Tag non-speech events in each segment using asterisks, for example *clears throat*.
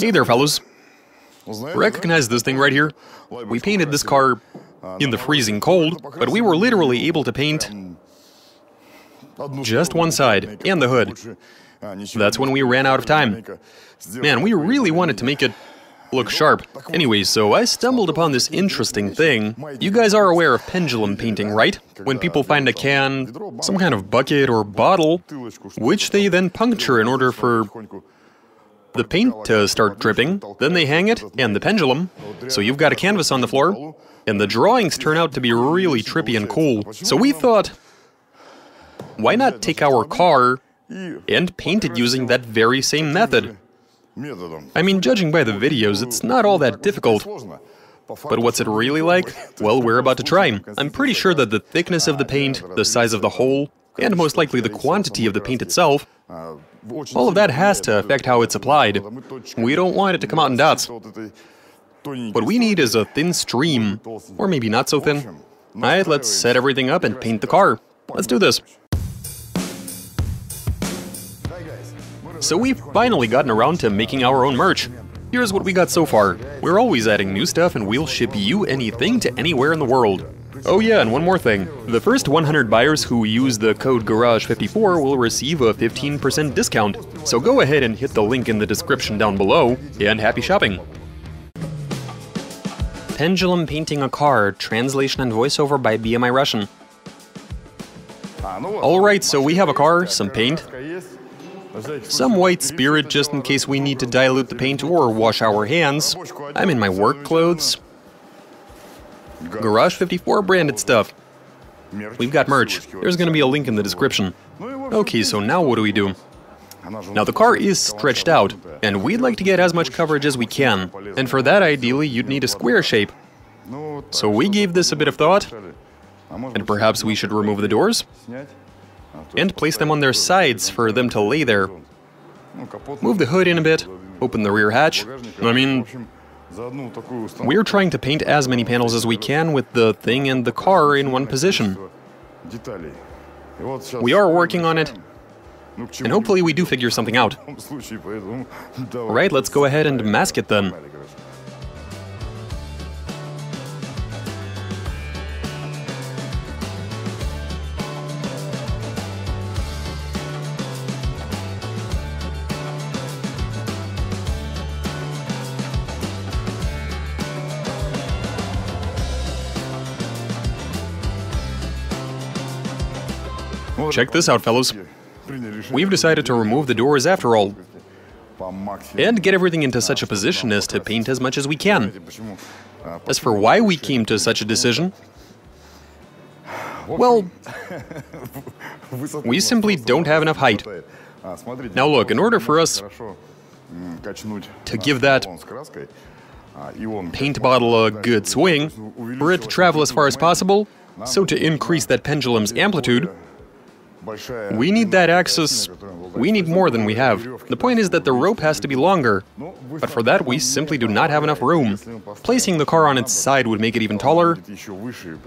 Hey there, fellas. Recognize this thing right here? We painted this car in the freezing cold, but we were literally able to paint just one side and the hood. That's when we ran out of time. Man, we really wanted to make it look sharp. Anyway, so I stumbled upon this interesting thing. You guys are aware of pendulum painting, right? When people find a can, some kind of bucket or bottle, which they then puncture in order for the paint to start dripping, then they hang it, and the pendulum. So you've got a canvas on the floor, and the drawings turn out to be really trippy and cool. So we thought, why not take our car and paint it using that very same method? I mean, judging by the videos, it's not all that difficult. But what's it really like? Well, we're about to try. I'm pretty sure that the thickness of the paint, the size of the hole, and most likely the quantity of the paint itself, all of that has to affect how it's applied. We don't want it to come out in dots. What we need is a thin stream, or maybe not so thin. Alright, let's set everything up and paint the car. Let's do this. So we've finally gotten around to making our own merch. Here's what we got so far. We're always adding new stuff and we'll ship you anything to anywhere in the world. Oh yeah, and one more thing. The first 100 buyers who use the code GARAGE54 will receive a 15% discount. So go ahead and hit the link in the description down below, and happy shopping! Pendulum Painting a Car, translation and voiceover by BMI Russian. Alright, so we have a car, some paint, some white spirit just in case we need to dilute the paint or wash our hands. I'm in my work clothes. Garage 54 branded stuff. We've got merch. There's gonna be a link in the description. Okay, so now what do we do? Now the car is stretched out, and we'd like to get as much coverage as we can. And for that, ideally, you'd need a square shape. So we gave this a bit of thought, and perhaps we should remove the doors and place them on their sides for them to lay there. Move the hood in a bit, open the rear hatch. I mean, we're trying to paint as many panels as we can with the thing and the car in one position. We are working on it, and hopefully we do figure something out. *laughs* Alright, let's go ahead and mask it then. Check this out, fellows. We've decided to remove the doors after all, and get everything into such a position as to paint as much as we can. As for why we came to such a decision, well, we simply don't have enough height. Now look, in order for us to give that paint bottle a good swing, for it to travel as far as possible, so to increase that pendulum's amplitude, we need that axis, we need more than we have. The point is that the rope has to be longer, but for that we simply do not have enough room. Placing the car on its side would make it even taller,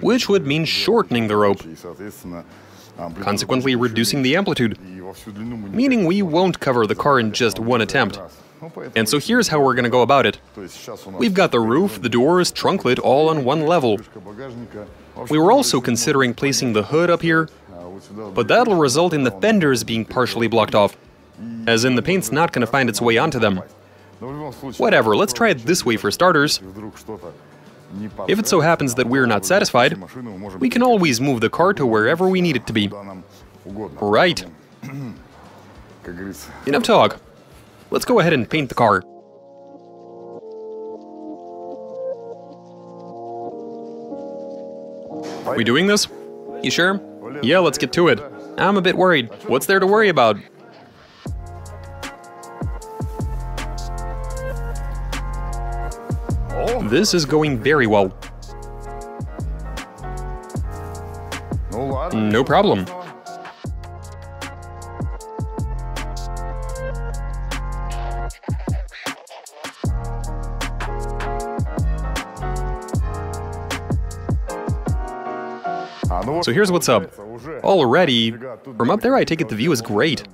which would mean shortening the rope, consequently reducing the amplitude, meaning we won't cover the car in just one attempt. And so here's how we're gonna go about it. We've got the roof, the doors, trunk lid all on one level. We were also considering placing the hood up here, but that'll result in the fenders being partially blocked off, as in the paint's not gonna find its way onto them. Whatever, let's try it this way for starters. If it so happens that we're not satisfied, we can always move the car to wherever we need it to be. Right. *clears throat* Enough talk. Let's go ahead and paint the car. We doing this? You sure? Yeah, let's get to it. I'm a bit worried. What's there to worry about? This is going very well. No problem. So here's what's up. Already, from up there I take it the view is great.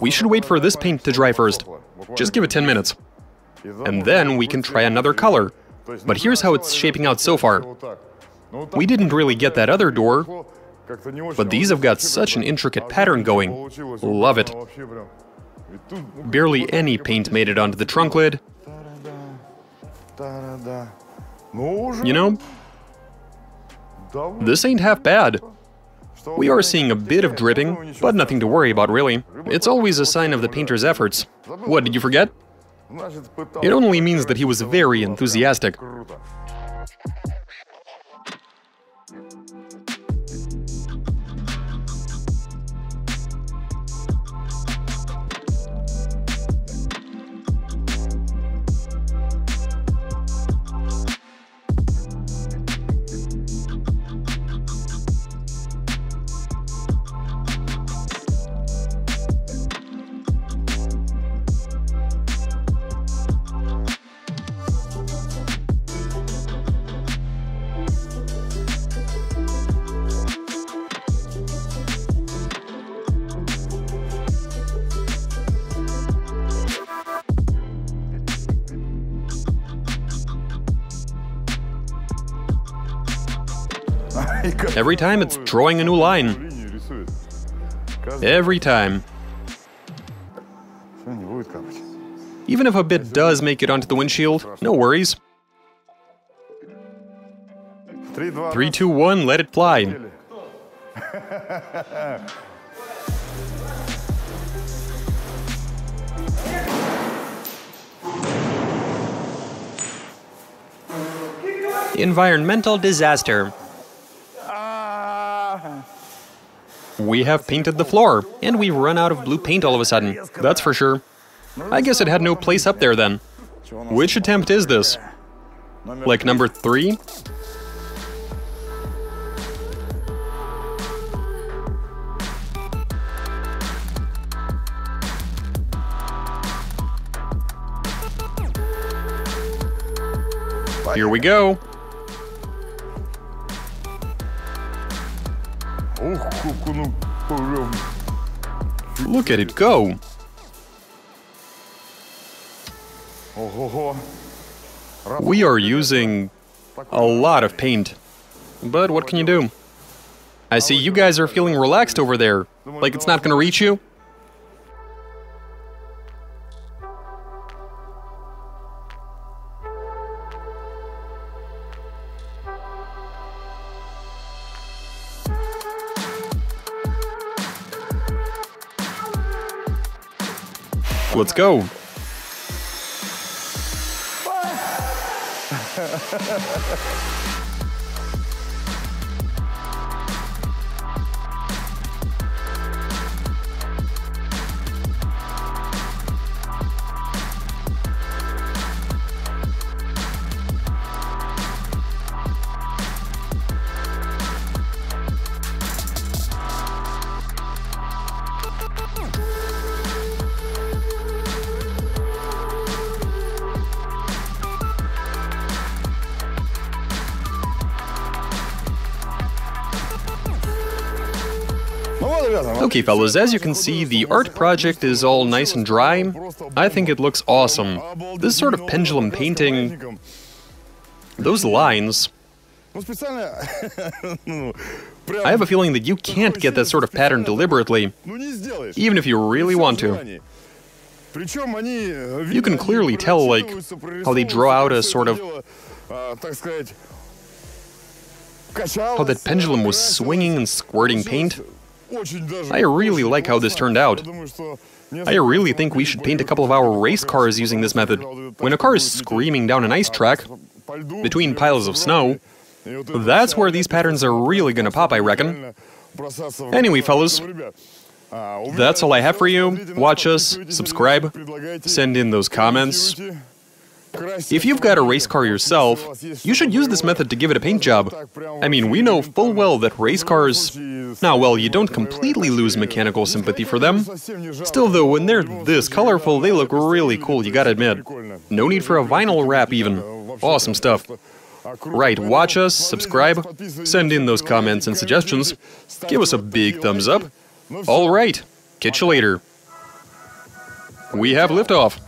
We should wait for this paint to dry first. Just give it 10 minutes. and then we can try another color. But here's how it's shaping out so far. We didn't really get that other door, but these have got such an intricate pattern going. Love it. Barely any paint made it onto the trunk lid. You know, this ain't half bad. We are seeing a bit of dripping, but nothing to worry about really. It's always a sign of the painter's efforts. What, did you forget? It only means that he was very enthusiastic. *laughs* Every time it's drawing a new line. Every time. Even if a bit does make it onto the windshield, no worries. 3, 2, 1, let it fly. Environmental disaster. We have painted the floor, and we've run out of blue paint all of a sudden. That's for sure. I guess it had no place up there then. Which attempt is this? Like number three? Here we go. Look at it go! We are using a lot of paint. But what can you do? I see you guys are feeling relaxed over there, like it's not gonna reach you. Let's go. *laughs* Okay, fellas, as you can see, the art project is all nice and dry. I think it looks awesome. This sort of pendulum painting... Those lines... I have a feeling that you can't get that sort of pattern deliberately, even if you really want to. You can clearly tell, like, how they draw out a sort of... How that pendulum was swinging and squirting paint. I really like how this turned out. I really think we should paint a couple of our race cars using this method. When a car is screaming down an ice track, between piles of snow, that's where these patterns are really gonna pop, I reckon. Anyway, fellas, that's all I have for you. Watch us, subscribe, send in those comments. If you've got a race car yourself, you should use this method to give it a paint job. I mean, we know full well that race cars... Now, well, you don't completely lose mechanical sympathy for them. Still, though, when they're this colorful, they look really cool, you gotta admit. No need for a vinyl wrap, even. Awesome stuff. Right, watch us, subscribe, send in those comments and suggestions, give us a big thumbs up. Alright, catch you later. We have liftoff.